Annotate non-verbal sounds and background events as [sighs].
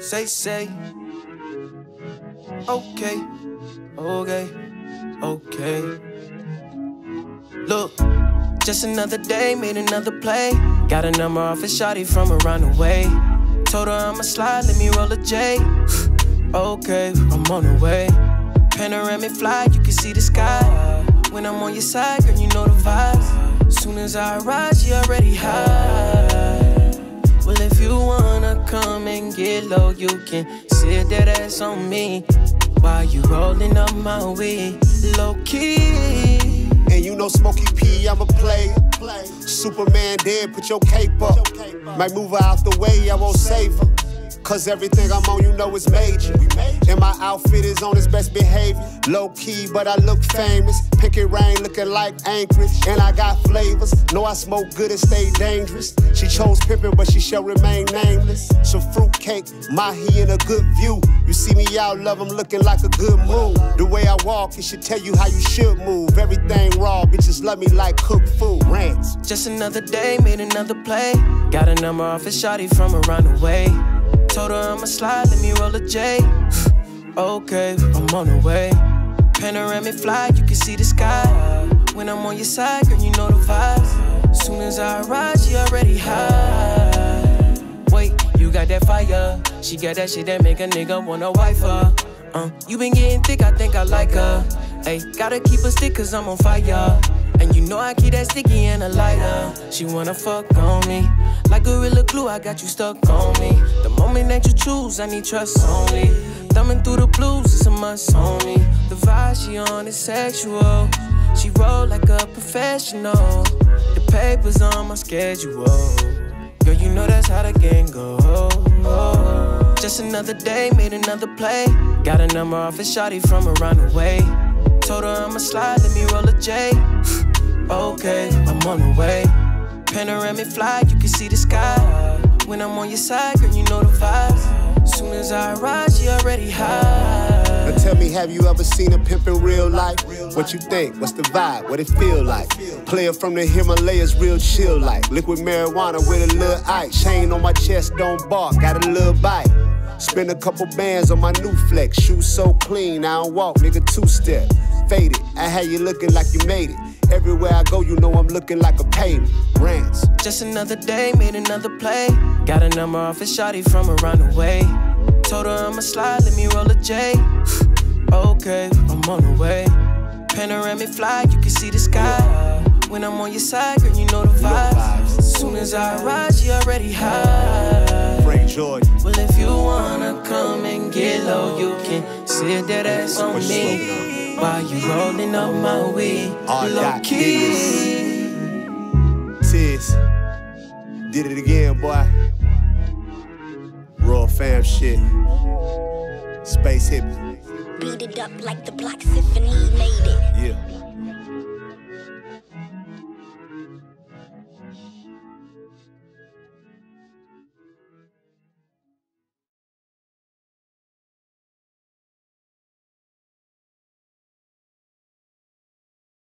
Say, say. Okay, okay, okay. Look, just another day, made another play. Got a number off a shotty from around the way. Told her I'ma slide, let me roll a J. [sighs] okay, I'm on the way. Panoramic fly, you can see the sky. When I'm on your side, girl, you know the vibes. Soon as I rise, you already high. If you wanna come and get low, you can sit that ass on me. While you rolling up my weed, low key. And you know Smokey P, I'm a player. Superman dead, put your cape up. Might move her out the way, I won't save her. Cause everything I'm on, you know, is major. And my outfit is on its best behavior. Low key, but I look famous. Picket rain looking like Anchorage. And I got flavors. Know I smoke good and stay dangerous. She chose pimpin', but she shall remain nameless. Some fruitcake, mahi, and a good view. You see me out, love, I'm looking like a good mood. The way I walk, it should tell you how you should move. Everything raw, bitches love me like cooked food. Rants. Just another day, made another play. Got a number off a shotty from around the way. Told her I'ma slide, let me roll a J. [sighs] okay, I'm on the way. Panoramic fly, you can see the sky. When I'm on your side, girl, you know the vibes. Soon as I rise, she already high. Wait, you got that fire. She got that shit that make a nigga wanna wife her. Uh, you been getting thick, I think I like her. Hey, gotta keep a stick cause I'm on fire. And you know I keep that sticky and a lighter. She wanna fuck on me. Like Gorilla Glue, I got you stuck on me. The moment that you choose, I need trust only. Thumbing through the blues, it's a must only. The vibe she on is sexual. She roll like a professional. The papers on my schedule. Girl, you know that's how the game goes. Just another day, made another play. Got a number off a shotty from around the way. Told her I'ma slide, let me roll a J. [laughs] on the way. Panoramic fly, you can see the sky. When I'm on your side, girl, you know the vibes. Soon as I rise, you already high. Now tell me, have you ever seen a pimp in real life? What you think? What's the vibe? What it feel like? Player from the Himalayas, real chill like. Liquid marijuana with a little ice. Chain on my chest, don't bark, got a little bite. Spend a couple bands on my new flex. Shoes so clean, I don't walk, nigga, two step. Faded, I had you looking like you made it. Everywhere I go, you know I'm looking like a payment. Rants. Just another day, made another play. Got a number off a shotty from around the way. Told her I'ma slide, let me roll a J. [sighs] okay, I'm on the way. Panoramic fly, you can see the sky. When I'm on your side, girl, you know the vibes. As soon as I rise, you already high. Frank. Well, if you wanna come and get low, you can sit that ass on me. While you rolling up my weed, low key. Tiz, did it again, boy. Raw fam shit. Space hippie. Beat it up like the Block Symphony made it. Yeah.